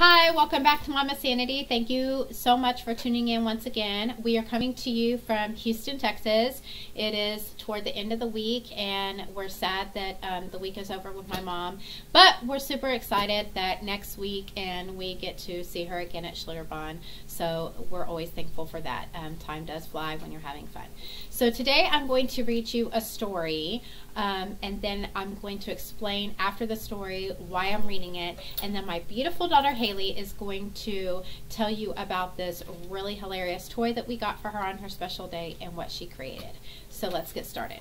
Hi, welcome back to Mama Sanity. Thank you so much for tuning in once again. We are coming to you from Houston, Texas. It is toward the end of the week, and we're sad that um, the week is over with my mom. But we're super excited that next week and we get to see her again at Schlitterbahn. So we're always thankful for that. Um, time does fly when you're having fun. So today I'm going to read you a story, um, and then I'm going to explain after the story why I'm reading it, and then my beautiful daughter Haley is going to tell you about this really hilarious toy that we got for her on her special day and what she created. So let's get started.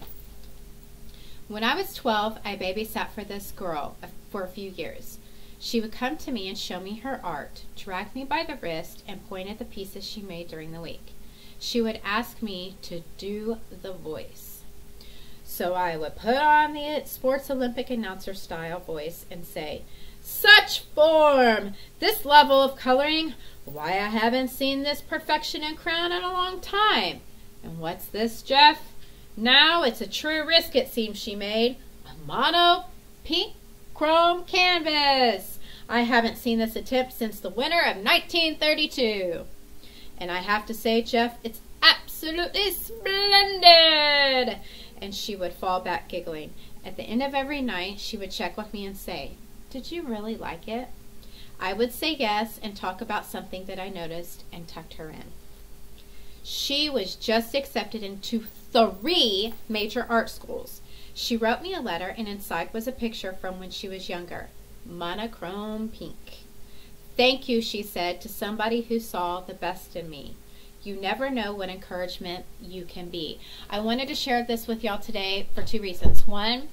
When I was 12, I babysat for this girl for a few years. She would come to me and show me her art, drag me by the wrist, and point at the pieces she made during the week. She would ask me to do the voice. So I would put on the sports Olympic announcer style voice and say, Such form! This level of coloring! Why, I haven't seen this perfection in crown in a long time. And what's this, Jeff? Now it's a true risk, it seems she made. A mono pink chrome canvas. I haven't seen this attempt since the winter of 1932. And I have to say, Jeff, it's absolutely splendid. And she would fall back giggling. At the end of every night, she would check with me and say, Did you really like it? I would say yes and talk about something that I noticed and tucked her in. She was just accepted into three major art schools. She wrote me a letter, and inside was a picture from when she was younger monochrome pink. Thank you, she said, to somebody who saw the best in me. You never know what encouragement you can be. I wanted to share this with y'all today for two reasons. One,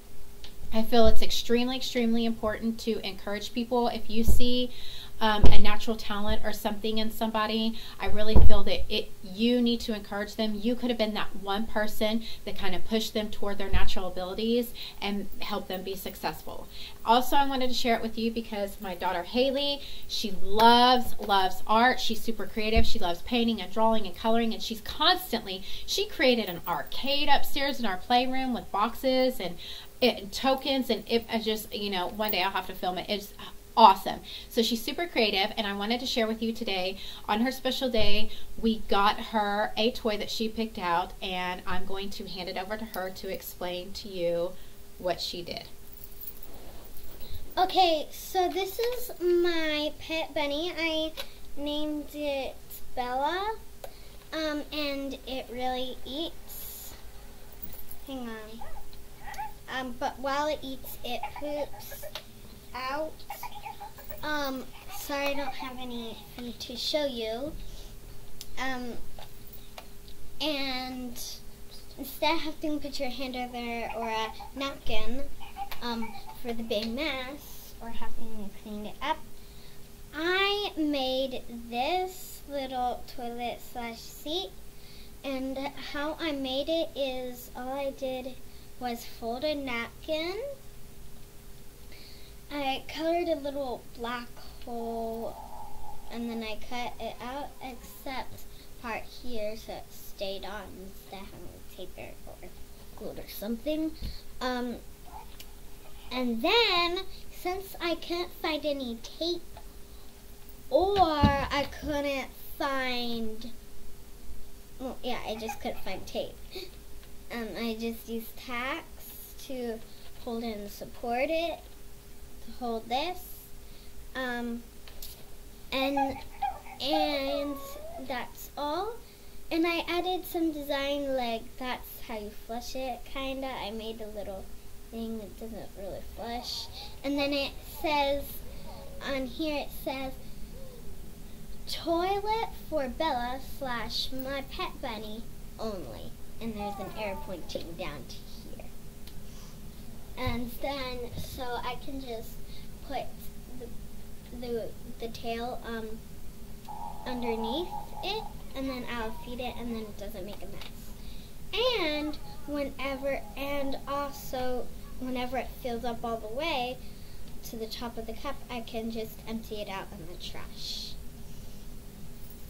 I feel it's extremely, extremely important to encourage people. If you see um, a natural talent or something in somebody, I really feel that it you need to encourage them. You could have been that one person that kind of pushed them toward their natural abilities and help them be successful. Also, I wanted to share it with you because my daughter Haley, she loves loves art. She's super creative. She loves painting and drawing and coloring, and she's constantly she created an arcade upstairs in our playroom with boxes and it, tokens and if I just you know one day I'll have to film it. It's awesome. So she's super creative, and I wanted to share with you today on her special day. We got her a toy that she picked out, and I'm going to hand it over to her to explain to you what she did. Okay, so this is my pet bunny. I named it Bella, um, and it really eats. Hang on. Um, but while it eats, it poops out um, sorry I don't have any food to show you. Um, and instead of having to put your hand over there or a napkin um, for the big mess or having to clean it up, I made this little toilet slash seat. And how I made it is all I did was folded napkin I colored a little black hole and then I cut it out except part here so it stayed on instead of having tape or glued or something. Um, and then since I couldn't find any tape or I couldn't find well yeah I just couldn't find tape um, I just use tacks to hold it and support it to hold this. Um, and and that's all. And I added some design like that's how you flush it, kinda. I made a little thing that doesn't really flush. And then it says on here it says toilet for Bella slash my pet bunny only. And there's an arrow pointing down to here. and then so I can just put the the, the tail um, underneath it and then I'll feed it and then it doesn't make a mess. And whenever and also whenever it fills up all the way to the top of the cup, I can just empty it out in the trash.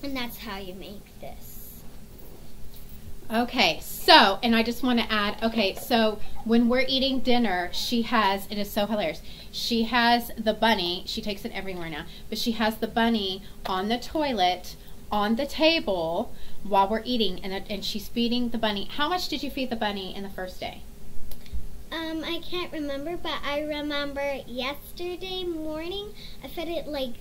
And that's how you make this. Okay, so, and I just want to add, okay, so when we're eating dinner, she has, it is so hilarious. She has the bunny, she takes it everywhere now, but she has the bunny on the toilet, on the table while we're eating, and, and she's feeding the bunny. How much did you feed the bunny in the first day? Um, I can't remember, but I remember yesterday morning I fed it like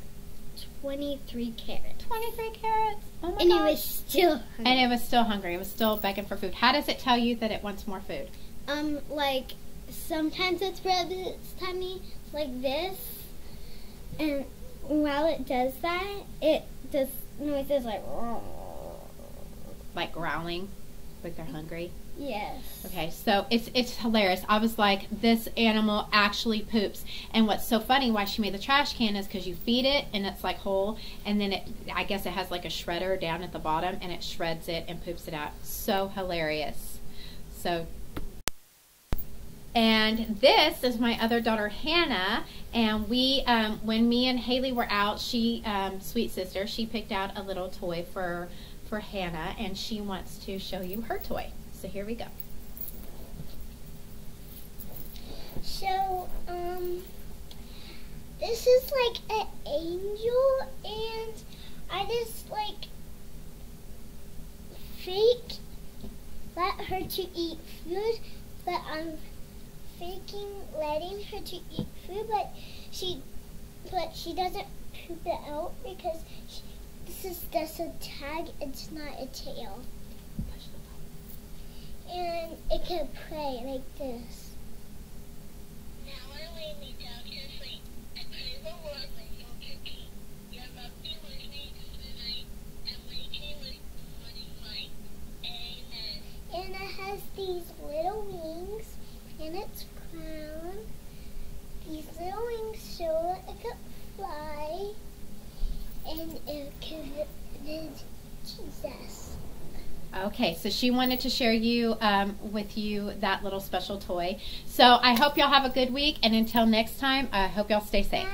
23 carrots. 23 carrots. Oh my and gosh. it was still hungry. And it was still hungry. It was still begging for food. How does it tell you that it wants more food? um, like sometimes it's rubs its tummy like this, and while it does that, it does noises like. Like growling, like they're hungry. Yes. Okay, so it's it's hilarious. I was like, this animal actually poops. And what's so funny why she made the trash can is because you feed it and it's like whole, and then it I guess it has like a shredder down at the bottom and it shreds it and poops it out. So hilarious. So. And this is my other daughter Hannah, and we, um, when me and Haley were out, she, um, sweet sister, she picked out a little toy for for Hannah, and she wants to show you her toy. So here we go. So, um, this is like an angel, and I just like fake let her to eat food, but I'm faking letting her to eat food, but she, but she doesn't poop it out because she, this is just a tag. It's not a tail, and it can play like this. Now I lay me down to sleep. I pray the Lord my soul to keep. Your love be with me through the night, and wake me with morning light. Amen. And it has these little wings and its crown. These little wings show that it could fly and it could visit Jesus. Okay, so she wanted to share you um, with you that little special toy. So I hope y'all have a good week, and until next time, I hope y'all stay safe.